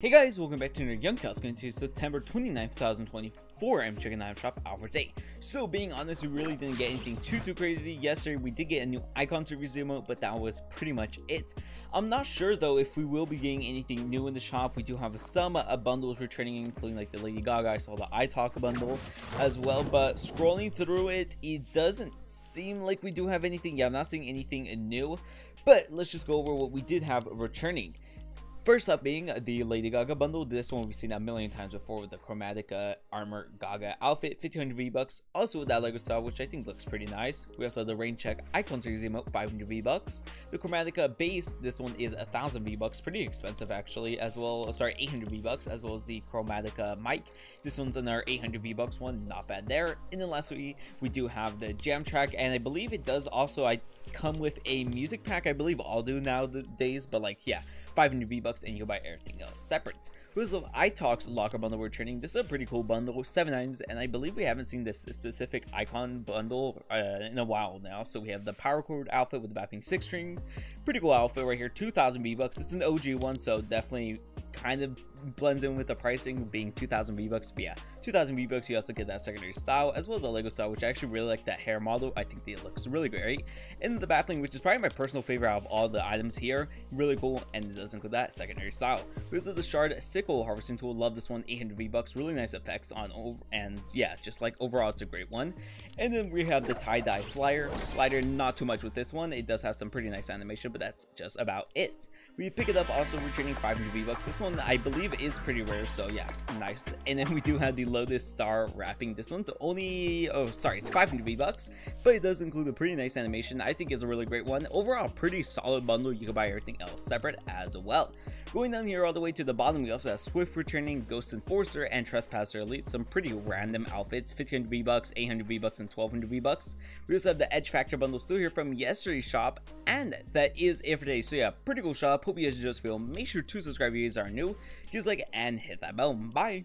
Hey guys, welcome back to another YoungChaos going to September 29th, 2024. I'm checking out shop Alfred's 8. So being honest, we really didn't get anything too too crazy. Yesterday we did get a new Icon Series emote, but that was pretty much it. I'm not sure though if we will be getting anything new in the shop. We do have some uh, bundles returning, including like the Lady Gaga, I saw the iTalk bundle as well, but scrolling through it, it doesn't seem like we do have anything. Yeah, I'm not seeing anything new, but let's just go over what we did have returning. First up being the Lady Gaga bundle. This one we've seen a million times before with the Chromatica uh, Armor Gaga outfit, 1500 V-Bucks. Also with that Lego style, which I think looks pretty nice. We also have the Rain Check Icon Series emote, 500 V-Bucks. The Chromatica uh, base, this one is 1000 V-Bucks, pretty expensive actually, as well, uh, sorry, 800 V-Bucks, as well as the Chromatica mic. This one's another 800 V-Bucks one, not bad there. And then lastly, we do have the Jam Track, and I believe it does also, I come with a music pack. I believe all do nowadays, but like, yeah, 500 V-Bucks and you'll buy everything else separate. Who's of iTalk's locker bundle we're turning. This is a pretty cool bundle, with 7 items, and I believe we haven't seen this specific icon bundle uh, in a while now. So we have the Power Chord outfit with the Bapping 6 string. Pretty cool outfit right here, 2,000 V-Bucks. It's an OG one, so definitely kind of blends in with the pricing being 2000 V-Bucks. But yeah, 2000 V-Bucks, you also get that secondary style as well as a Lego style, which I actually really like that hair model. I think it looks really great. And the Bappling, which is probably my personal favorite out of all the items here. Really cool, and it does include that secondary style. This is the Shard Sickle Harvesting Tool. Love this one, 800 V-Bucks. Really nice effects on over, and yeah, just like overall, it's a great one. And then we have the Tie-Dye Flyer. Flyer, not too much with this one. It does have some pretty nice animation, but that's just about it. We pick it up also returning 500 V-Bucks. This one, I believe, is pretty rare, so yeah, nice. And then we do have the Lotus Star wrapping. This one's only, oh, sorry, it's 500 V-Bucks, but it does include a pretty nice animation. I think is a really great one. Overall, pretty solid bundle. You can buy everything else separate as well. Going down here all the way to the bottom, we also have Swift returning, Ghost Enforcer, and Trespasser Elite. Some pretty random outfits, 1500 V-Bucks, 800 V-Bucks, and 1200 V-Bucks. We also have the Edge Factor bundle still here from yesterday's shop, and that is it for today. So yeah, pretty cool shop. Hope you guys enjoyed this video. Make sure to subscribe if you guys are new. Just like and hit that bell. Bye!